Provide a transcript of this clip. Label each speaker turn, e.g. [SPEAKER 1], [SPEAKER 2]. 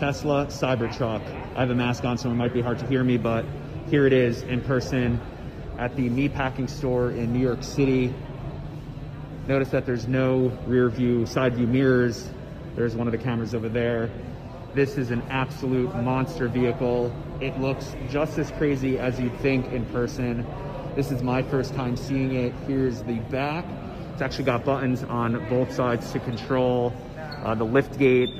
[SPEAKER 1] Tesla Cybertruck. I have a mask on, so it might be hard to hear me, but here it is in person at the meatpacking store in New York City. Notice that there's no rear view, side view mirrors. There's one of the cameras over there. This is an absolute monster vehicle. It looks just as crazy as you'd think in person. This is my first time seeing it. Here's the back. It's actually got buttons on both sides to control uh, the lift gate